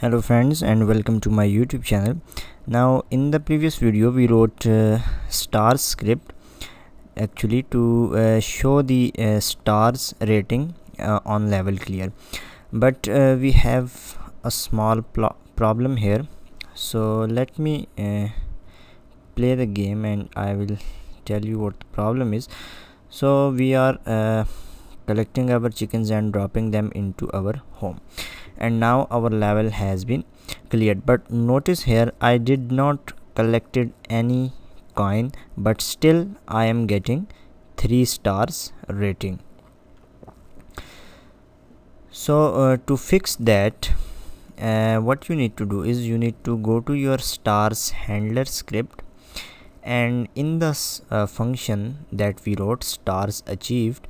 hello friends and welcome to my youtube channel. Now in the previous video we wrote uh, stars script actually to uh, show the uh, stars rating uh, on level clear. But uh, we have a small problem here. So let me uh, play the game and i will tell you what the problem is. So we are collecting our chickens and dropping them into our home and now our level has been cleared. But notice here I did not collected any coin but still I am getting 3 stars rating. So uh, to fix that uh, what you need to do is you need to go to your stars handler script and in this uh, function that we wrote stars achieved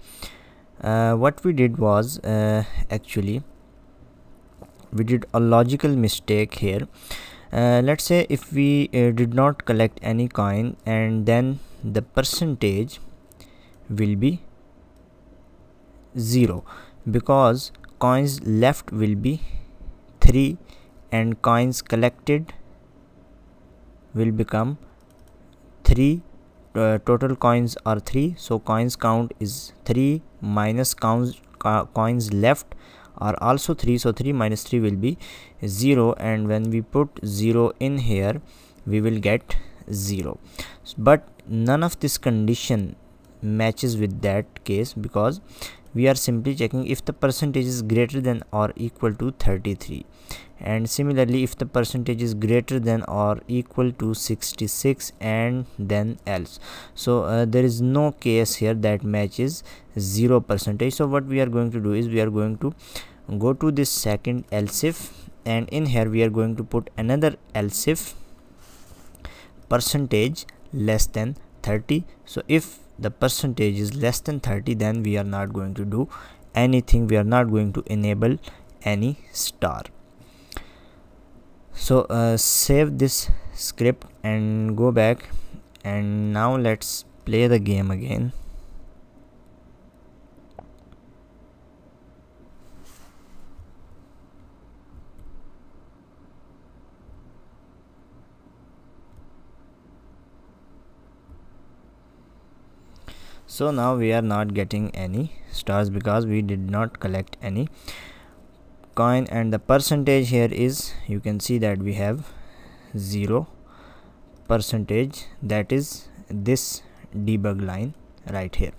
uh, what we did was uh, actually we did a logical mistake here. Uh, let's say if we uh, did not collect any coin and then the percentage will be 0 because coins left will be 3 and coins collected will become 3 uh, total coins are 3 so coins count is 3 minus counts coins left are also 3 so 3 minus 3 will be 0 and when we put 0 in here we will get 0 but none of this condition matches with that case because we are simply checking if the percentage is greater than or equal to 33 and similarly if the percentage is greater than or equal to 66 and then else. So uh, there is no case here that matches 0 percentage. So what we are going to do is we are going to go to this second else if and in here we are going to put another else if percentage less than 30 so if the percentage is less than 30 then we are not going to do anything. We are not going to enable any star. So uh, save this script and go back. And now let's play the game again so now we are not getting any stars because we did not collect any coin and the percentage here is you can see that we have zero percentage. That is this debug line right here.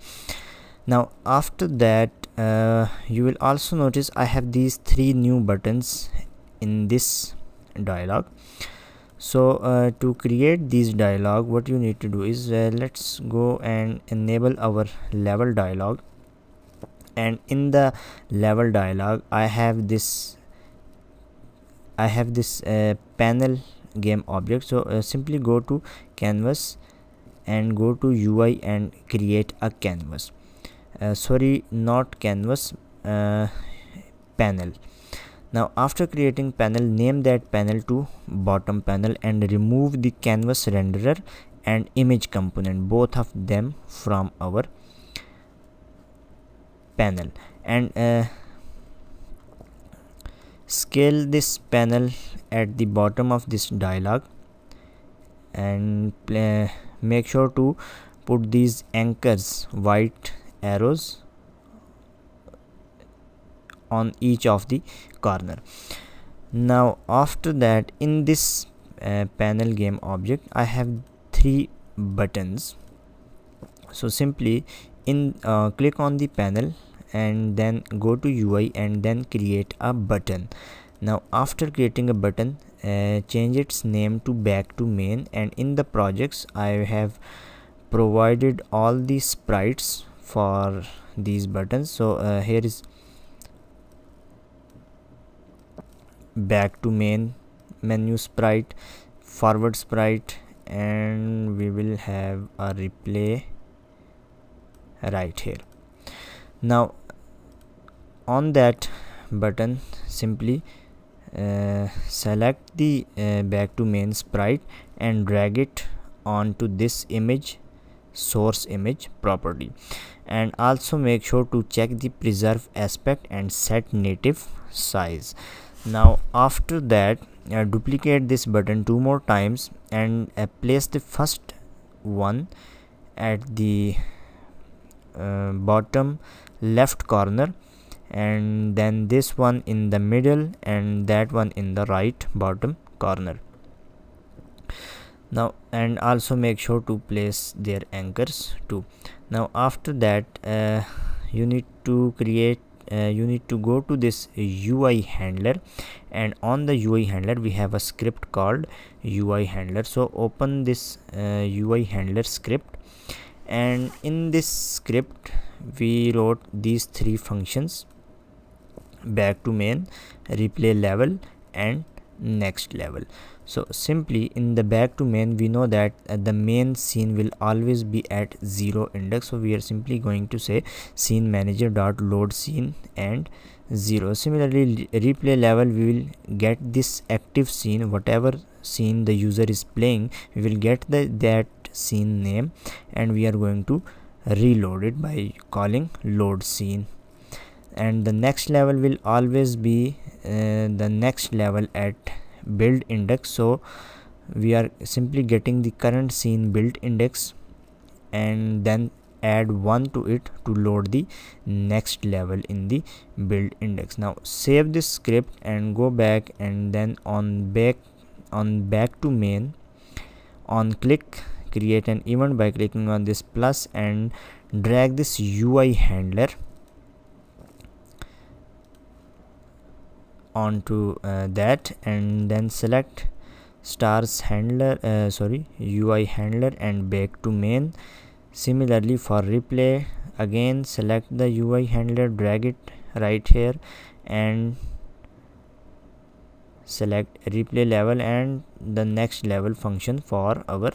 Now after that uh, you will also notice I have these three new buttons in this dialog so uh, to create this dialog what you need to do is uh, let's go and enable our level dialog and in the level dialog i have this i have this uh, panel game object. So uh, simply go to canvas and go to ui and create a canvas. Uh, sorry not canvas uh, panel now after creating panel name that panel to bottom panel and remove the canvas renderer and image component both of them from our panel. And uh, scale this panel at the bottom of this dialog and uh, make sure to put these anchors white arrows on each of the corner. Now after that in this uh, panel game object i have three buttons. So simply in uh, click on the panel and then go to UI and then create a button. Now after creating a button uh, change its name to back to main and in the projects I have provided all the sprites for these buttons. So uh, here is back to main menu sprite forward sprite and we will have a replay right here. Now on that button simply uh, select the uh, back to main sprite and drag it onto this image source image property. And also make sure to check the preserve aspect and set native size now after that uh, duplicate this button two more times and uh, place the first one at the uh, bottom left corner and then this one in the middle and that one in the right bottom corner. Now and also make sure to place their anchors too. Now after that uh, you need to create you need to go to this UI handler. And on the UI handler we have a script called UI handler. So open this uh, UI handler script. And in this script we wrote these three functions back to main replay level and next level. So simply in the back to main we know that uh, the main scene will always be at zero index. So we are simply going to say scene manager dot load scene and zero. Similarly replay level we will get this active scene. Whatever scene the user is playing we will get the that scene name and we are going to reload it by calling load scene and the next level will always be uh, the next level at build index. So we are simply getting the current scene build index and then add 1 to it to load the next level in the build index. Now save this script and go back and then on back on back to main on click create an event by clicking on this plus and drag this UI handler onto uh, that and then select stars handler uh, sorry UI handler and back to main. Similarly for replay again select the UI handler drag it right here and select replay level and the next level function for our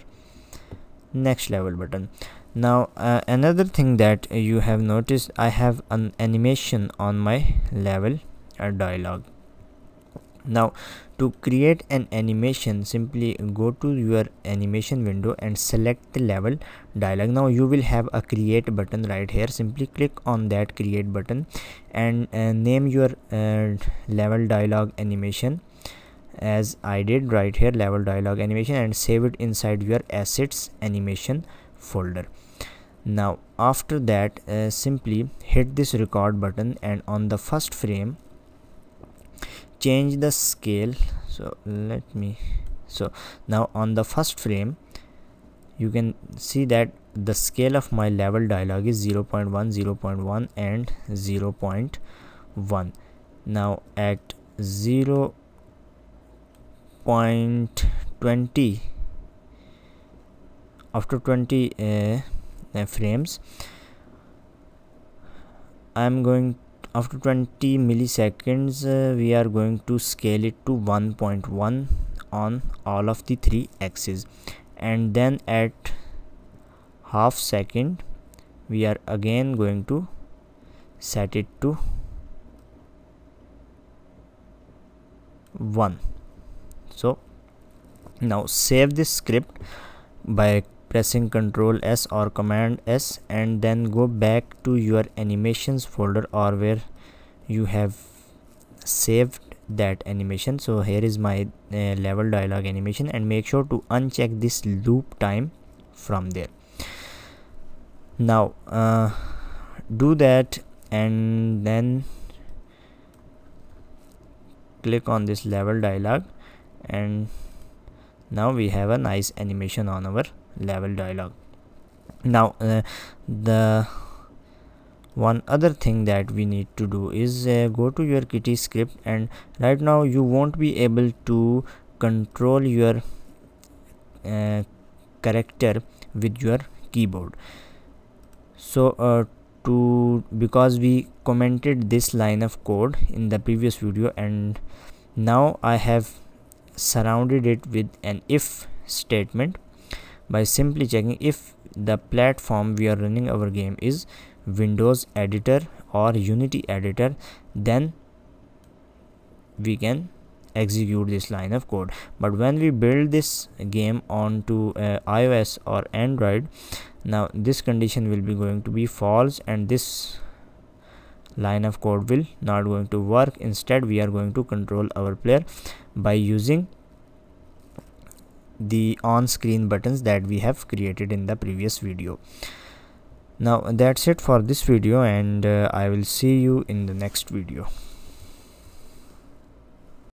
next level button. Now uh, another thing that you have noticed i have an animation on my level uh, dialog now to create an animation simply go to your animation window and select the level dialog. Now you will have a create button right here. Simply click on that create button and uh, name your uh, level dialog animation as I did right here level dialog animation and save it inside your assets animation folder. Now after that uh, simply hit this record button and on the first frame change the scale. So let me so now on the first frame you can see that the scale of my level dialog is 0 0.1 0 0.1 and 0 0.1 now at 0 0.20 after 20 uh, uh, frames I'm going after 20 milliseconds uh, we are going to scale it to 1.1 on all of the three axes. And then at half second we are again going to set it to 1 so now save this script by pressing ctrl s or command s and then go back to your animations folder or where you have saved that animation. So here is my uh, level dialog animation and make sure to uncheck this loop time from there. Now uh, do that and then click on this level dialog and now we have a nice animation on our level dialog now uh, the one other thing that we need to do is uh, go to your kitty script and right now you won't be able to control your uh, character with your keyboard. So uh, to because we commented this line of code in the previous video and now I have surrounded it with an if statement by simply checking if the platform we are running our game is windows editor or unity editor then we can execute this line of code. But when we build this game onto uh, ios or android now this condition will be going to be false and this line of code will not going to work. Instead we are going to control our player by using the on-screen buttons that we have created in the previous video. Now that's it for this video and uh, i will see you in the next video